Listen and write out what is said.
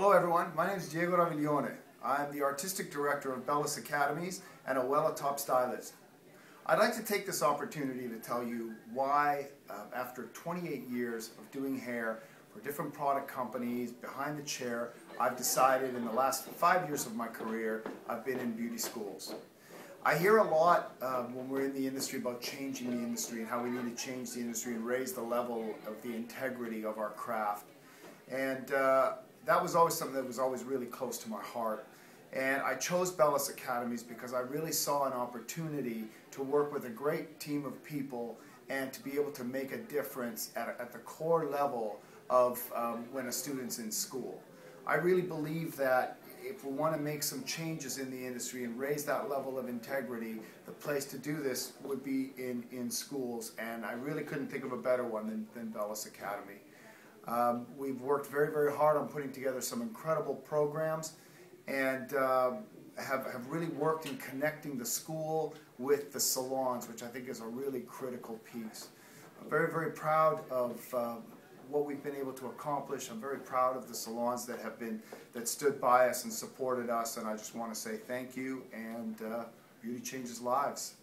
Hello everyone, my name is Diego Raviglione. I'm the Artistic Director of Bellus Academies and a Wella Top Stylist. I'd like to take this opportunity to tell you why, uh, after 28 years of doing hair for different product companies, behind the chair, I've decided in the last five years of my career, I've been in beauty schools. I hear a lot um, when we're in the industry about changing the industry and how we need to change the industry and raise the level of the integrity of our craft. And uh, that was always something that was always really close to my heart. And I chose Bellus Academies because I really saw an opportunity to work with a great team of people and to be able to make a difference at, at the core level of um, when a student's in school. I really believe that if we want to make some changes in the industry and raise that level of integrity, the place to do this would be in, in schools. And I really couldn't think of a better one than, than Bellus Academy. Um, we've worked very, very hard on putting together some incredible programs and uh, have, have really worked in connecting the school with the salons, which I think is a really critical piece. I'm very, very proud of uh, what we've been able to accomplish. I'm very proud of the salons that have been, that stood by us and supported us, and I just want to say thank you, and uh, beauty changes lives.